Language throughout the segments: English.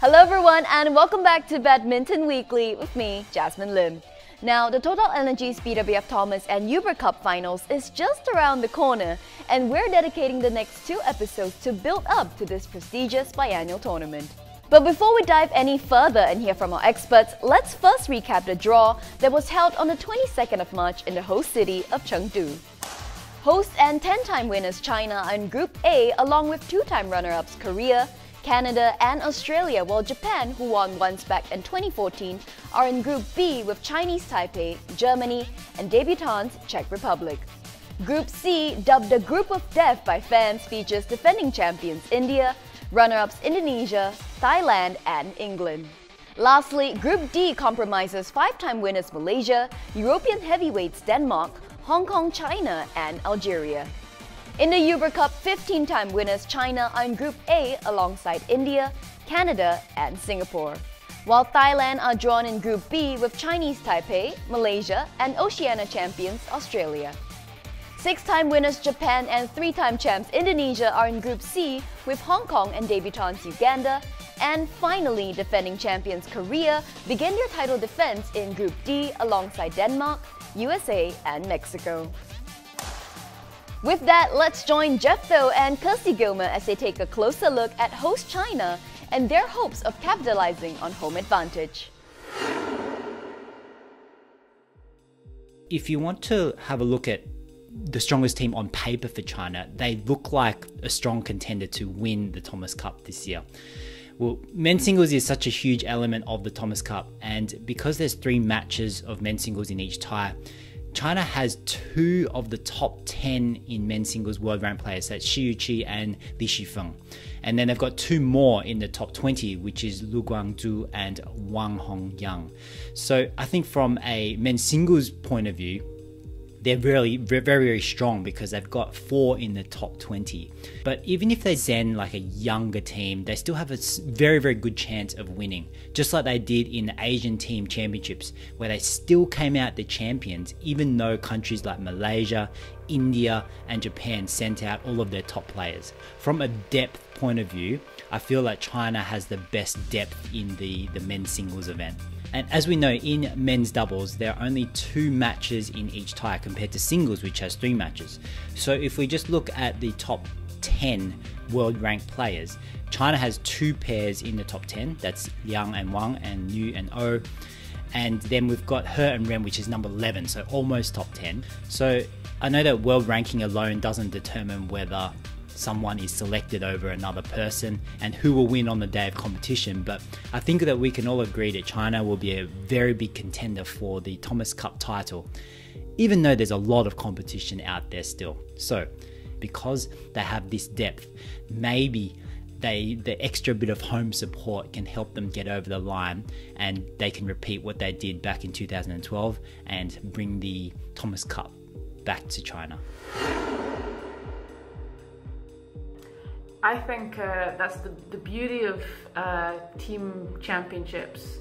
Hello everyone and welcome back to Badminton Weekly with me, Jasmine Lim. Now, the Total Energies BWF Thomas and Uber Cup finals is just around the corner and we're dedicating the next two episodes to build up to this prestigious biannual tournament. But before we dive any further and hear from our experts, let's first recap the draw that was held on the 22nd of March in the host city of Chengdu. Host and 10-time winners China are in Group A along with two-time runner-ups Korea, Canada and Australia, while Japan, who won once back in 2014, are in Group B with Chinese Taipei, Germany and debutants Czech Republic. Group C, dubbed the Group of Death by fans, features defending champions India, runner-ups Indonesia, Thailand and England. Lastly, Group D compromises five-time winners Malaysia, European heavyweights Denmark, Hong Kong, China and Algeria. In the Uber Cup, 15-time winners China are in Group A alongside India, Canada and Singapore, while Thailand are drawn in Group B with Chinese Taipei, Malaysia and Oceania champions Australia. Six-time winners Japan and three-time champs Indonesia are in Group C with Hong Kong and debutants Uganda. And finally, defending champions Korea begin their title defense in Group D alongside Denmark, USA and Mexico. With that, let's join Jeff Tho and Kirsty Gilmour as they take a closer look at host China and their hopes of capitalizing on home advantage. If you want to have a look at the strongest team on paper for China, they look like a strong contender to win the Thomas Cup this year. Well, men's singles is such a huge element of the Thomas Cup, and because there's three matches of men's singles in each tie, China has two of the top 10 in men's singles world ranked players, that's Shi Yuqi and Li Shifeng. And then they've got two more in the top 20, which is Lu Guangzhu and Wang Hongyang. So I think from a men's singles point of view, they're really very very strong because they've got four in the top 20 but even if they send like a younger team they still have a very very good chance of winning. Just like they did in the asian team championships where they still came out the champions even though countries like malaysia india and japan sent out all of their top players. From a depth point of view i feel like china has the best depth in the the men's singles event and as we know, in men's doubles, there are only two matches in each tie compared to singles, which has three matches. So if we just look at the top 10 world ranked players, China has two pairs in the top 10. That's Liang and Wang, and Yu and Ou. And then we've got He and Ren, which is number 11, so almost top 10. So I know that world ranking alone doesn't determine whether someone is selected over another person and who will win on the day of competition. But I think that we can all agree that China will be a very big contender for the Thomas Cup title, even though there's a lot of competition out there still. So, because they have this depth, maybe they the extra bit of home support can help them get over the line and they can repeat what they did back in 2012 and bring the Thomas Cup back to China. I think uh, that's the, the beauty of uh, team championships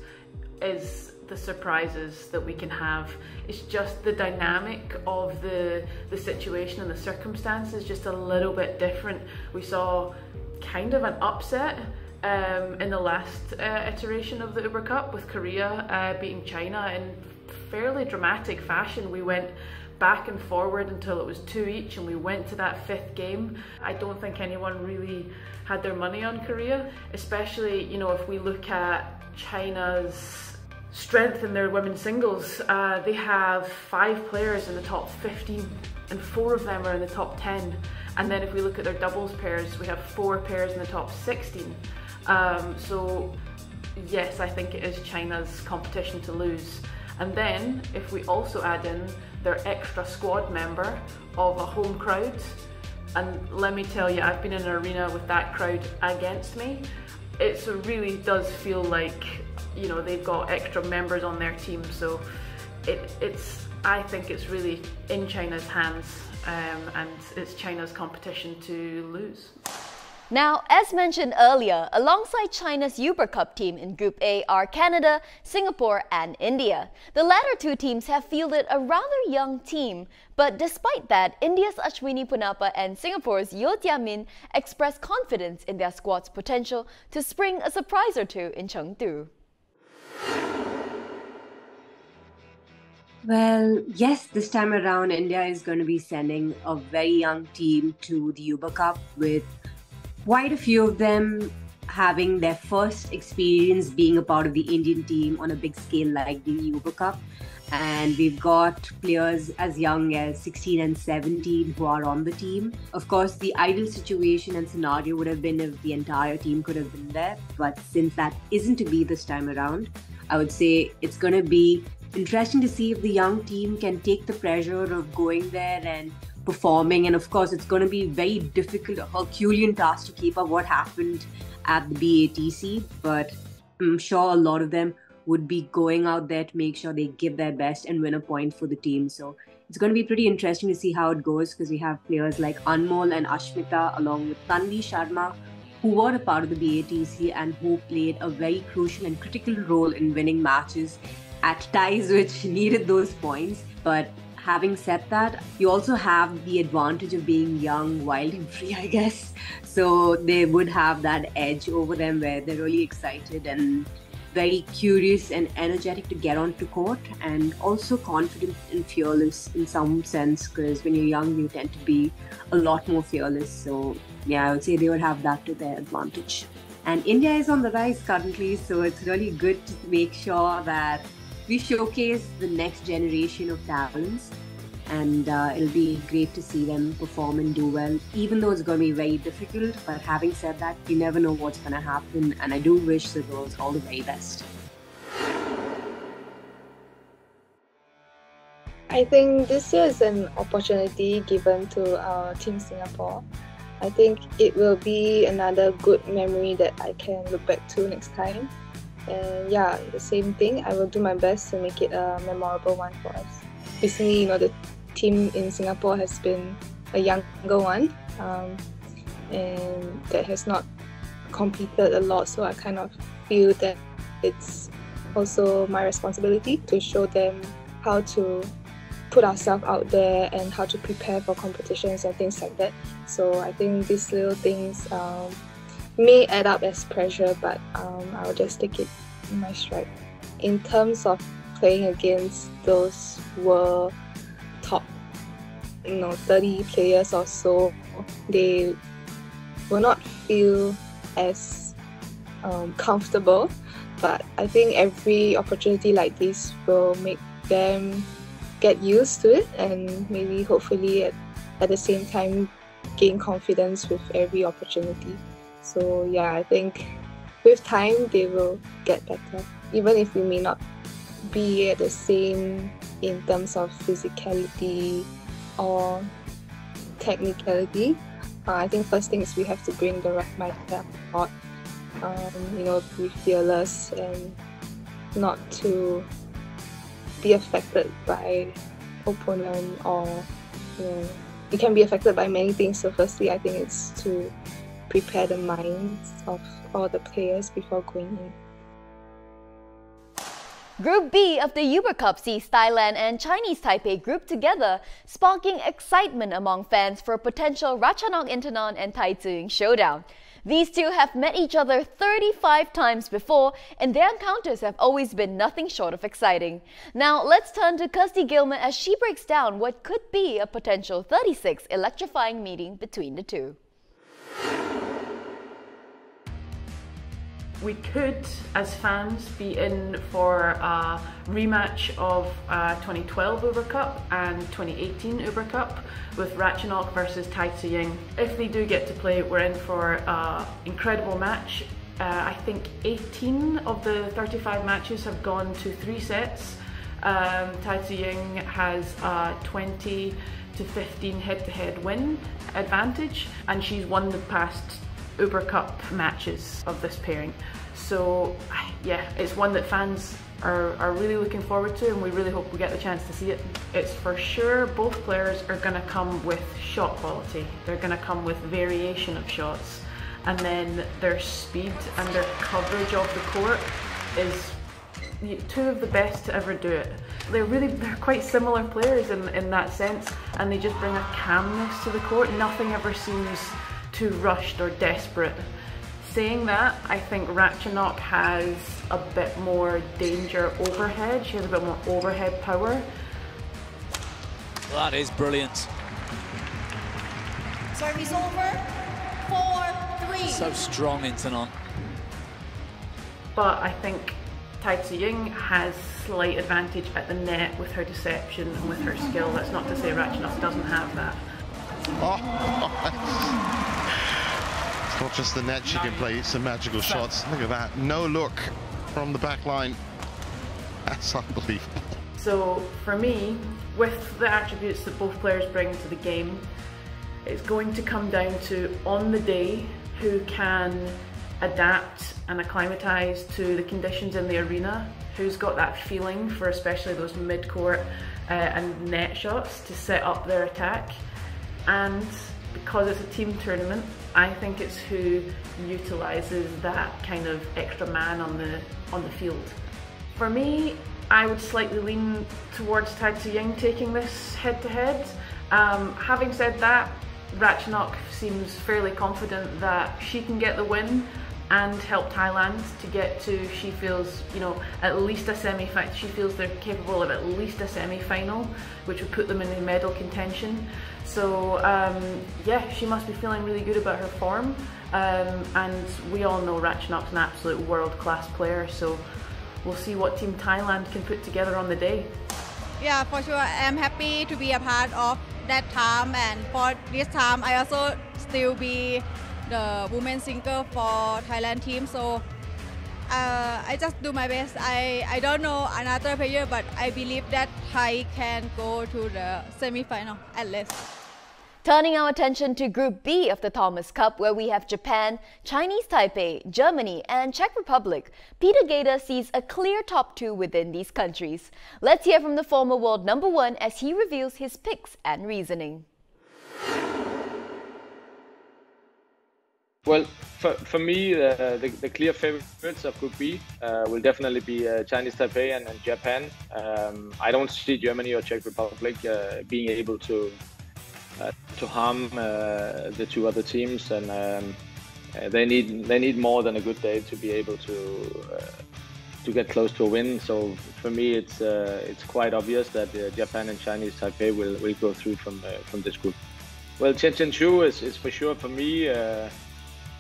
is the surprises that we can have. It's just the dynamic of the, the situation and the circumstances just a little bit different. We saw kind of an upset um, in the last uh, iteration of the Uber Cup with Korea uh, beating China in fairly dramatic fashion. We went back and forward until it was two each and we went to that fifth game. I don't think anyone really had their money on Korea, especially, you know, if we look at China's strength in their women's singles. Uh, they have five players in the top 15 and four of them are in the top 10. And then if we look at their doubles pairs, we have four pairs in the top 16. Um, so yes, I think it is China's competition to lose. And then if we also add in their extra squad member of a home crowd, and let me tell you, I've been in an arena with that crowd against me. It really does feel like, you know, they've got extra members on their team. So it, it's, I think it's really in China's hands um, and it's China's competition to lose. Now, as mentioned earlier, alongside China's Uber Cup team in Group A are Canada, Singapore, and India. The latter two teams have fielded a rather young team, but despite that, India's Ashwini Ponnappa and Singapore's Yeo Jia Min expressed confidence in their squad's potential to spring a surprise or two in Chengdu. Well, yes, this time around, India is going to be sending a very young team to the Uber Cup with quite a few of them having their first experience being a part of the Indian team on a big scale like the Uber Cup. And we've got players as young as 16 and 17 who are on the team. Of course, the ideal situation and scenario would have been if the entire team could have been there. But since that isn't to be this time around, I would say it's going to be interesting to see if the young team can take the pressure of going there and performing. And of course, it's going to be very difficult, Herculean task to keep up what happened at the BATC. But I'm sure a lot of them would be going out there to make sure they give their best and win a point for the team. So it's going to be pretty interesting to see how it goes because we have players like Anmol and Ashmita along with Tanvi Sharma who were a part of the BATC and who played a very crucial and critical role in winning matches at ties which needed those points. But having said that, you also have the advantage of being young, wild, and free, I guess. So they would have that edge over them where they're really excited and very curious and energetic to get onto court and also confident and fearless in some sense because when you're young you tend to be a lot more fearless. So yeah i would say they would have that to their advantage. And india is on the rise currently so it's really good to make sure that we showcase the next generation of talents and uh, it'll be great to see them perform and do well even though it's going to be very difficult but having said that you never know what's going to happen and i do wish the girls all the very best I think this year is an opportunity given to our Team Singapore. I think it will be another good memory that I can look back to next time. And yeah, the same thing. I will do my best to make it a memorable one for us. Recently, you know, the team in Singapore has been a younger one, um, and that has not competed a lot. So I kind of feel that it's also my responsibility to show them how to put ourselves out there and how to prepare for competitions and things like that. So I think these little things um, may add up as pressure, but um, I'll just take it in my stride. In terms of playing against those were you know, 30 players or so, they will not feel as um, comfortable. But I think every opportunity like this will make them get used to it and maybe hopefully at, at the same time gain confidence with every opportunity. So yeah, I think with time they will get better. Even if we may not be at the same in terms of physicality or technicality. Uh, I think first thing is we have to bring the right mindset out. Um, you know, be fearless and not to be affected by opponent or you know, it can be affected by many things. So firstly, I think it's to prepare the minds of all the players before going in. Group B of the Uber Cup sees Thailand and Chinese Taipei grouped together, sparking excitement among fans for a potential Ratchanok Intanon and Tai Tzu showdown. These two have met each other 35 times before, and their encounters have always been nothing short of exciting. Now, let's turn to Kirsty Gilmour as she breaks down what could be a potential 36 electrifying meeting between the two. We could, as fans, be in for a rematch of uh, 2012 Uber Cup and 2018 Uber Cup with Ratchanok versus Tai Ying. If they do get to play, we're in for an incredible match. Uh, I think 18 of the 35 matches have gone to three sets. Um, Tai Tzu Ying has a 20 to 15 head-to-head -head win advantage and she's won the past Uber Cup matches of this pairing. So yeah, it's one that fans are, are really looking forward to and we really hope we get the chance to see it. It's for sure both players are going to come with shot quality. They're going to come with variation of shots and then their speed and their coverage of the court is two of the best to ever do it. They're really they're quite similar players in, in that sense, and they just bring a calmness to the court. Nothing ever seems too rushed or desperate. Saying that, I think Ratchanok has a bit more danger overhead. She has a bit more overhead power. That is brilliant. Service over. Four, three. So strong, Intanon. But I think Tai Tzu-Ying has slight advantage at the net with her deception and with her skill. That's not to say Ratchanok doesn't have that. Not just the net she can play, some magical shots. Look at that. No look from the back line. That's unbelievable. So for me, with the attributes that both players bring to the game, it's going to come down to on the day who can adapt and acclimatise to the conditions in the arena, who's got that feeling for especially those mid-court uh, and net shots to set up their attack. And because it's a team tournament, I think it's who utilises that kind of extra man on the on the field. For me, I would slightly lean towards Tai Tzu-Ying taking this head to head. Um, having said that, Ratchanok seems fairly confident that she can get the win and help Thailand to get to, she feels, you know, at least a semi. She feels they're capable of at least a semi final, which would put them in the medal contention. So, um, yeah, she must be feeling really good about her form. Um, and we all know Ratchanok's an absolute world class player, so we'll see what Team Thailand can put together on the day. Yeah, for sure. I'm happy to be a part of that time, and for this time, I also still be the women's single for Thailand team. So uh, I just do my best. I, I don't know another player, but I believe that Thai can go to the semi-final at least. Turning our attention to Group B of the Thomas Cup, where we have Japan, Chinese Taipei, Germany, and Czech Republic, Peter Gade sees a clear top two within these countries. Let's hear from the former world number one as he reveals his picks and reasoning. Well, for, for me, uh, the, the clear favorites of Group B uh, will definitely be uh, Chinese Taipei and, and Japan. Um, I don't see Germany or Czech Republic uh, being able to to harm uh, the two other teams, and um, they need they need more than a good day to be able to to get close to a win. So for me, it's it's quite obvious that Japan and Chinese Taipei will, will go through from from this group. Well, Chen Chen Chu is, is for sure for me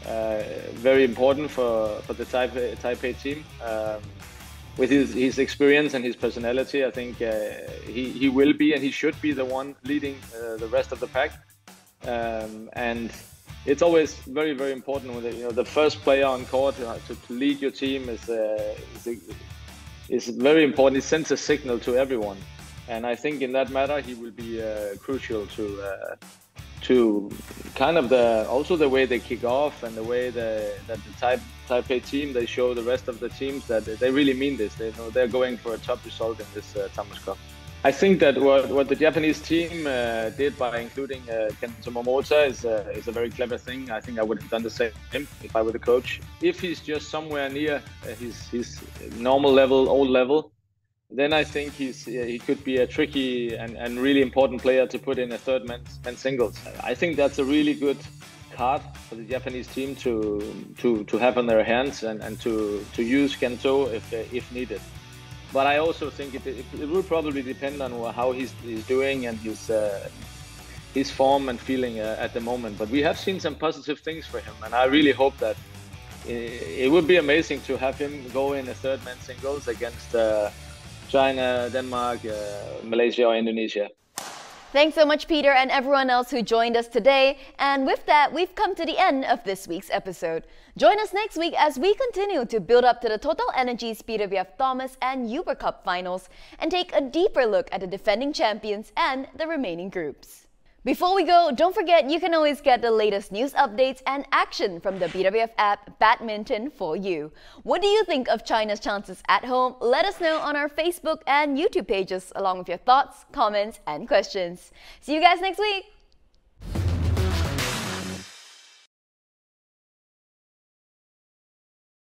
uh, very important for, for the Taipei, Taipei team. Um, with his, his experience and his personality, I think uh, he, he will be and he should be the one leading uh, the rest of the pack. Um, and it's always very, very important when the, you know the first player on court uh, to, to, lead your team is, uh, is, a, is very important. It sends a signal to everyone, and I think in that matter he will be uh, crucial to to kind of the also the way they kick off and the way the, that the type Taipei team they show the rest of the teams that they really mean this. They know they're going for a top result in this uh, Thomas Cup. I think that what, what the Japanese team uh, did by including uh, Kento Momota is, uh, is a very clever thing. I think I would have done the same if I were the coach. If he's just somewhere near uh, his, his normal level, old level, then I think he's he could be a tricky and, and really important player to put in a third men's, men's singles. I think that's a really good card for the Japanese team to to, to have on their hands and, and to, to use Kento if if needed. But I also think it, it, it will probably depend on how he's, he's doing and his uh, his form and feeling uh, at the moment. But we have seen some positive things for him, and I really hope that it, it would be amazing to have him go in a third men's singles against. Uh, China, Denmark, uh, Malaysia, or Indonesia. Thanks so much, Peter, and everyone else who joined us today. And with that, we've come to the end of this week's episode. Join us next week as we continue to build up to the Total Energies BWF Thomas and Uber Cup finals and take a deeper look at the defending champions and the remaining groups. Before we go, don't forget you can always get the latest news updates and action from the BWF app Badminton for you. What do you think of China's chances at home? Let us know on our Facebook and YouTube pages along with your thoughts, comments, and questions. See you guys next week!